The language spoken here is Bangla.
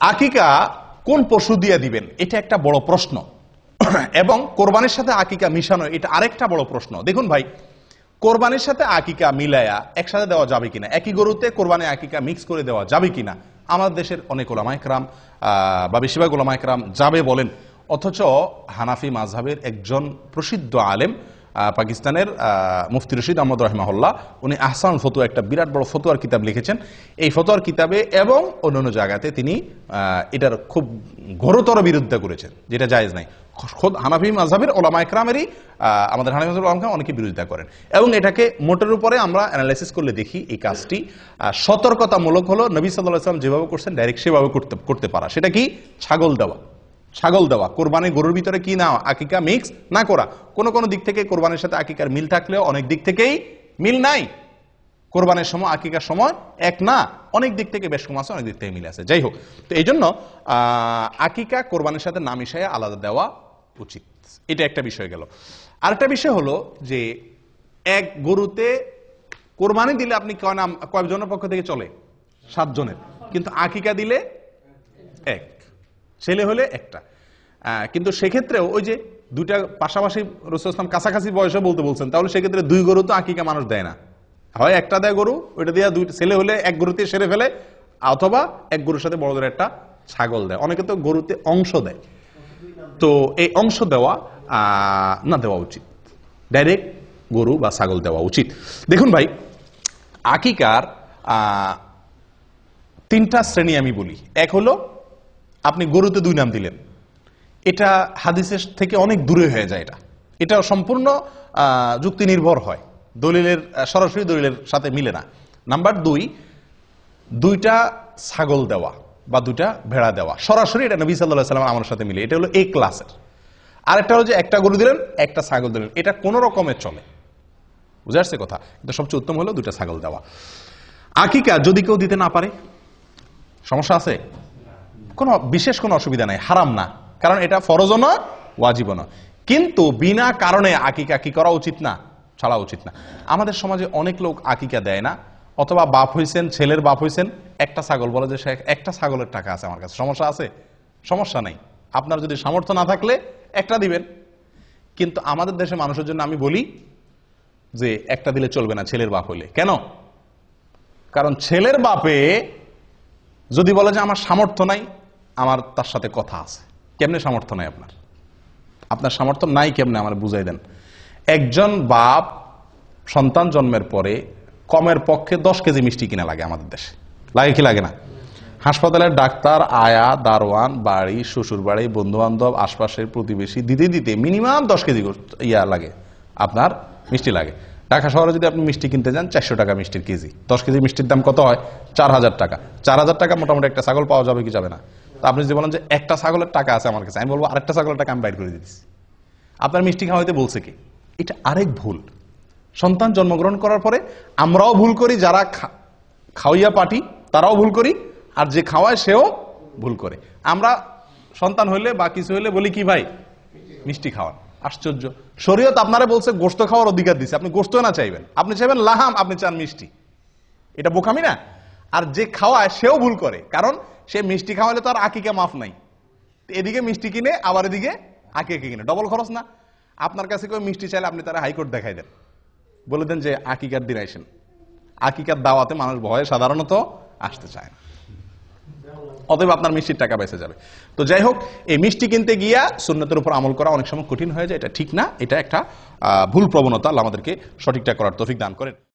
আকিকা কোন পশু দিয়ে দিবেন? এটা একটা বড় প্রশ্ন। এবং কোরবানির সাথে আকিকা মিশানো এটা আরেকটা বড় প্রশ্ন। দেখুন ভাই, কোরবানির সাথে আকিকা মিলায়া একসাথে দেওয়া যাবে কিনা? একই গরুতে কোরবানি আকিকা মিক্স করে দেওয়া যাবে কিনা? আমাদের দেশের অনেক ওলামাইকরাম বা বেশিরভাগ ওলামাইকরাম যাবে বলেন। অথচ হানাফি মাঝহাবের একজন প্রসিদ্ধ আলেম পাকিস্তানের মুফতি রশিদ আহমদ রহমাহুল্লাহ, উনি আহসান ফতুয়া, একটা বিরাট বড় ফতুয়ার কিতাব লিখেছেন। এই ফতুয়ার কিতাবে এবং অন্যান্য জায়গাতে তিনি এটার খুব ঘোরতর বিরোধিতা করেছেন, যেটা জায়েজ নাই। খোদ হানাফি মাঝহাবের ওলামা একরামেরই আমাদের হানাফি ওলামা অনেকে বিরোধিতা করেন। এবং এটাকে মোটের উপরে আমরা অ্যানালাইসিস করলে দেখি এই কাজটি সতর্কতামূলক হলো, নবী সাল্লাহ সাল্লাম যেভাবে করছেন ডাইরেক্ট সেভাবে করতে করতে পারা। সেটা কি? ছাগল দেওয়া। ছাগল দেওয়া। কোরবানি গরুর ভিতরে কি না, আকিকা মিক্স না করা। কোন কোন দিক থেকে কোরবানির সাথে আকিকার মিল থাকলেও অনেক দিক থেকেই মিল নাই। কোরবানের সময়, আকিকার সময় এক না, অনেক দিক থেকে বেশ কম আছে, অনেক দিক থেকে মিল আছে। যাই হোক, তো এই জন্য আকিকা কোরবানির সাথে না মিশাইয়া আলাদা দেওয়া উচিত। এটা একটা বিষয় গেল। আরেকটা বিষয় হলো যে, এক গরুতে কোরবানি দিলে আপনি কয় নাম কয়জনের পক্ষ থেকে চলে? সাতজনের। কিন্তু আকিকা দিলে এক। ছেলে হলে একটা। কিন্তু সেক্ষেত্রেও ওই যে দুইটা পাশাপাশি রসুল ইসলাম কাছাকাছি বয়সে বলতে বলছেন, তাহলে সেক্ষেত্রে দুই গরু তো আকিকা মানুষ দেয় না। হয় একটা দেয় গরু, ওইটা দিয়ে দুই ছেলে হলে এক গরুতে সেরে ফেলে, অথবা এক গরুর সাথে বড়দের একটা ছাগল দেয়। অনেকে তো গরুতে অংশ দেয়। তো এই অংশ দেওয়া না দেওয়া উচিত। ডাইরেক্ট গরু বা ছাগল দেওয়া উচিত। দেখুন ভাই, আকিকার তিনটা শ্রেণি আমি বলি। এক হলো আপনি গরুতে দুই নাম দিলেন। এটা হাদিসের থেকে অনেক দূরে হয়ে যায় এটা। এটা সম্পূর্ণ যুক্তি নির্ভর হয়। দলিলের সরাসরি দলিলের সাথে মিলে না। নাম্বার দুই, দুইটা ছাগল দেওয়া বা দুইটা ভেড়া দেওয়া। সরাসরি এটা নবী সাল্লাহ সাল্লাম আমার সাথে মিলে। এটা হলো এ ক্লাসের। আরেকটা হলো যে একটা গরু দিলেন, একটা ছাগল দিলেন। এটা কোনো রকমের চলে। বুঝে আসছে কথা? কিন্তু সবচেয়ে উত্তম হলো দুইটা ছাগল দেওয়া। আকিকা, যদি কেউ দিতে না পারে, সমস্যা আছে? কোনো, বিশেষ কোনো অসুবিধা নাই, হারাম না। কারণ এটা ফরজও নয়, ওয়াজিবও নয়। কিন্তু বিনা কারণে আকিকা কি করা উচিত না? ছাড়া উচিত না। আমাদের সমাজে অনেক লোক আকিকা দেয় না, অথবা বাপ হইছেন, ছেলের বাপ হইছেন, একটা ছাগল বলে যে সে একটা ছাগলের টাকা আছে আমার কাছে। সমস্যা আছে? সমস্যা নেই। আপনার যদি সামর্থ্য না থাকলে একটা দিবেন। কিন্তু আমাদের দেশে মানুষের জন্য আমি বলি যে একটা দিলে চলবে না ছেলের বাপ হইলে। কেন? কারণ ছেলের বাপে যদি বলে যে আমার সামর্থ্য নাই আমার তার সাথে কথা আছে। কেমনে সামর্থ্য নাই আপনার? আপনার সামর্থ্য নাই কেমনে আমার বুঝাই দেন? একজন বাপ সন্তান জন্মের পরে কমের পক্ষে দশ কেজি মিষ্টি কিনা লাগে আমাদের দেশে। লাগে কি লাগে না? হাসপাতালের ডাক্তার, আয়া, দারোয়ান, বাড়ি, শ্বশুর বাড়ি বন্ধু বান্ধব আশপাশের প্রতিবেশী, দিতে দিতে মিনিমাম দশ কেজি ইয়া লাগে। আপনার মিষ্টি লাগে। ঢাকা শহরে যদি আপনি মিষ্টি কিনতে যান, চারশো টাকা মিষ্টির কেজি। দশ কেজি মিষ্টির দাম কত হয়? চার হাজার টাকা। চার হাজার টাকা মোটামুটি একটা ছাগল পাওয়া যাবে কি যাবে না। তা আপনি যদি বলেন যে একটা ছাগলের টাকা আছে আমার কাছে, আমি বলব আরেকটা ছাগলের টাকা আমি বাইর করে দিচ্ছি আপনার মিষ্টি খাওয়াইতে বলছে কি? এটা আরেক ভুল। সন্তান জন্মগ্রহণ করার পরে আমরাও ভুল করি, যারা খাওয়াইয়া পাঠি তারাও ভুল করি, আর যে খাওয়ায় সেও ভুল করে। আমরা সন্তান হইলে বা কিছু হইলে বলি কি ভাই? মিষ্টি খাওয়ান আশ্চর্য। শরীয়ত আপনারা বলছে গোস্ত খাওয়ার অধিকার দিছে। আপনি গোস্ত না চাইবেন। আপনি চাইবেন লাহাম, আপনি চান মিষ্টি। এটা বোকামি না? আর যে খাওয়ায়, সেও ভুল করে। কারণ, সে মিষ্টি খাওয়ালে তো আর আকিকা মাফ নাই। এদিকে মিষ্টি কিনে, আবার এদিকে আকিকা কিনে। ডবল খরচ না? আপনার কাছে কেউ মিষ্টি চাইলে আপনি তারা হাইকোর্ট দেখাই দেন। বলে দেন যে, আকিকার দিন আইসেন। আকিকার দাওয়াতে মানুষ ভয়ে সাধারণত আসতে চায় না। অতএব আপনার মিষ্টির টাকা বেঁচে যাবে। তো যাই হোক, এই মিষ্টি কিনতে গিয়া সুন্নতের উপর আমল করা অনেক সময় কঠিন হয়ে যায়, এটা ঠিক না। এটা একটা ভুল প্রবণতা। আল্লাহ আমাদেরকে সঠিকটা করার তফিক দান করেন।